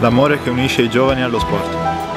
L'amore che unisce i giovani allo sport.